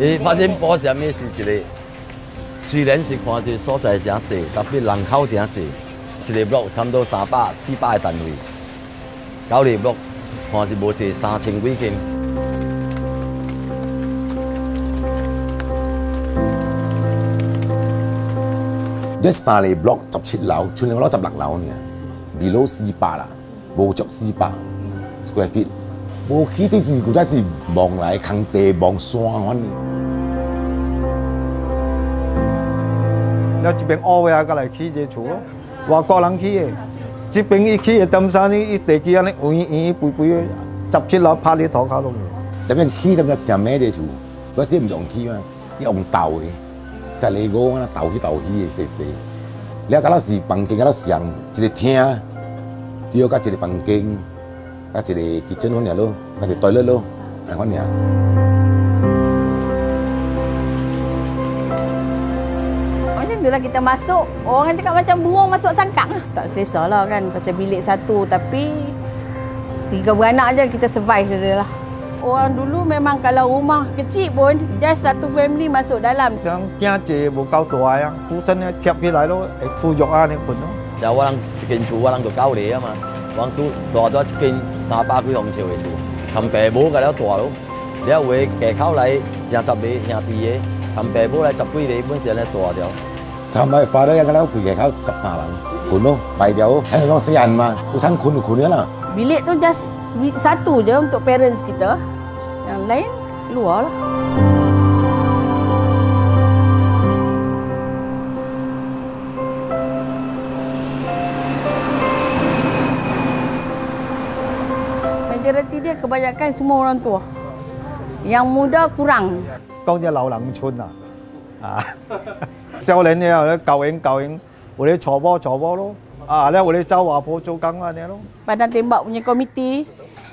你发现波上的是一个，虽然是看住所在城市，特别人口城市，一个楼差不多三百、四百单位，九厘楼，看是无止三千几斤。一三厘楼、十七楼、十零楼、十六楼，呢，米楼四百啦，无足四百 square feet。我去的古代是望海、看地、望山。了这边安徽啊，过来去这处，外国人去的，这边一去的登山呢，一地区啊，那远远背的，十七楼爬的土高有。这边去的个是缅的这不用红嘛？用红的，十利锅啊，那头去头去的，是的。那阿拉是房间，阿拉上一个厅，只有个一个房间。อาจจะในกิจเจนคนเนี่ยลูกอาจจะตอยเลอะลูกอะไรคนเนี่ย Bila kita masuk, orang cakap macam burung masuk sangkak. Tak selesa lah kan, pasal bilik satu tapi tiga beranak aja kita survive je Orang dulu memang kalau rumah kecil pun, just satu family masuk dalam. Sekarang tiang je bukau tua yang, tu sana tiap kira lo, eh tu jok lah ni pun tu. Dah orang cikin cua orang tu kau dia mah. 往住大住一斤三百几红烧的住，含父母了大咯，了有诶口来成十个兄弟个，含父母来十几个，本般来大了。三百八了，个了，全家口十三人，困咯，败掉。还有拢四人嘛？有摊困就困了啦。b i l i e tuh jas satu j a u untuk parents kita，yang lain luar。majoriti dia kebanyakan semua orang tua. Yang muda kurang. Kau ni lau lang chun lah. Sekolah ni lah, kau ing kau ing, Boleh coba coba lo. Ah, lah boleh cakap apa cakap lah ni lo. Pada tembak punya komiti.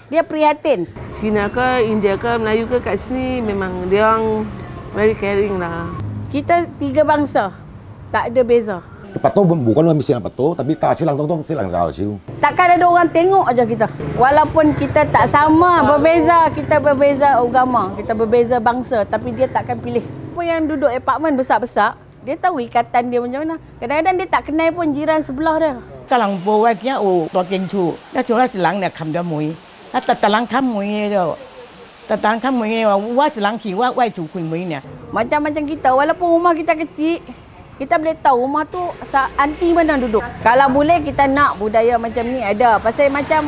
Dia prihatin. Cina ke, India ke, Melayu ke kat sini memang dia orang very caring lah. Kita tiga bangsa. Tak ada beza. Lepas tu bukan orang mesti lepas tu tapi tak silang tu tong silang tak lah, asyik. Takkan ada orang tengok aja kita. Walaupun kita tak sama, berbeza, kita berbeza agama, kita berbeza bangsa tapi dia takkan pilih. Apa yang duduk apartmen besar-besar, dia tahu ikatan dia macam mana. Kadang-kadang dia tak kenal pun jiran sebelah dia. Kalang bo wai kia o to keng chu. Da chu silang ne kham da mui. Da ta ta lang kham mui ye do. Ta ta lang kham mui ye wa wa silang ki wa Macam-macam kita walaupun rumah kita kecil, kita boleh tahu rumah tu anti mana duduk. Kalau boleh kita nak budaya macam ni ada. Pasal macam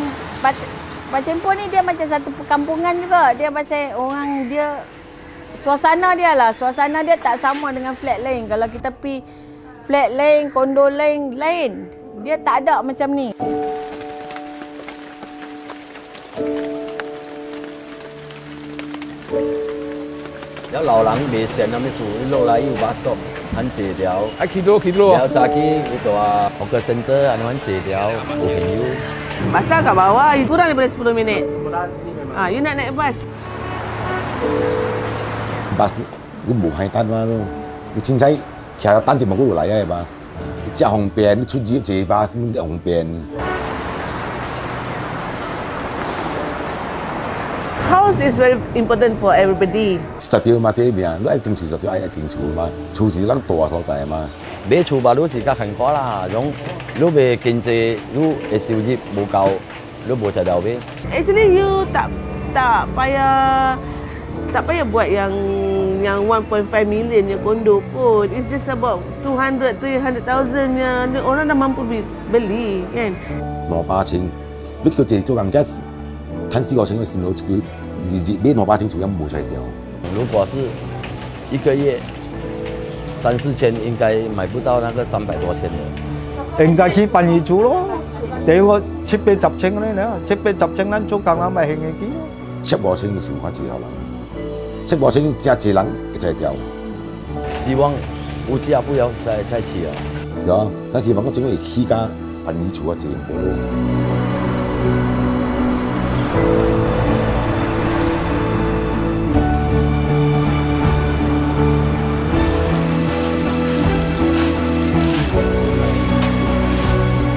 macam pun ni dia macam satu perkampungan juga. Dia pasal orang dia suasana dia lah. Suasana dia tak sama dengan flat lain. Kalau kita pi flat lain, kondo lain, lain. Dia tak ada macam ni. Dia lawang biasa nama tu, lalu yu batok. 很借条，啊，去多去多，要查去。我个啊，红格生的还还借条，朋友。巴士敢跑啊？你过来得不了十分钟。啊，你奶奶巴士。巴士，我步行站嘛咯。你真想，骑着单车，我过来也行。真方便，你出去坐巴士，方便。house is very important for everybody. Studio 嘛，即係咩啊？你係正廚實咗，係正廚嘛？廚是咱大所在嘛。買廚吧，你是較幸苦啦，種你未經濟，你嘅收入唔夠，你冇食到咩？Actually, e you yang 1.5 million yang kondo pun it's just about 200 300,000 yang orang dah mampu beli kan. Lo pa chin. Bikku je tu kan gas. Tan si go chen wo xin lo 你你老爸清楚，人无在钓。如果是一个月三四千，应该买不到那个三百多千的。应该去办鱼组咯，等我七八十千的，七八十千咱做刚刚咪去鱼组。七八千的情况只有了。七八千加几人一在掉。希望乌价也不要再再起了。是啊，但是我们整个期间办鱼组还是很多。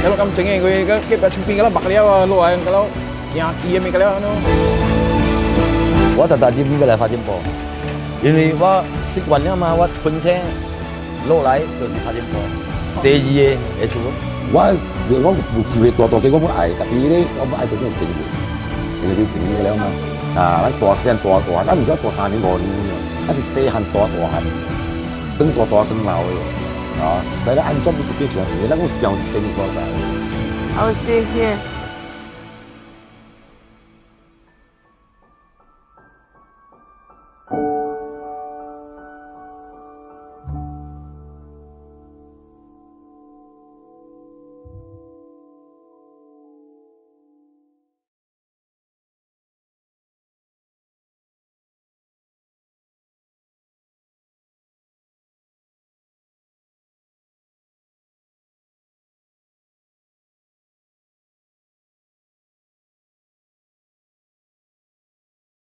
Kalau kamu cengi gue ke ke pasupi kalau bak dia lo yang kalau yang dia mi kalau no. 我特特點呢個嚟發展部，原來我識運啊嘛，我盤車攞嚟就是發展部。第二嘅嘢做。我是我唔會多多嘅，我唔愛，特別咧，我唔愛做呢種平民，你就平民嘅啦嘛。啊，你多聲多多，你唔使多三年五年，你是細漢多多漢，等多多等老嘅。啊，在那安装不就给钱，你那个箱子给你刷白。好，谢谢。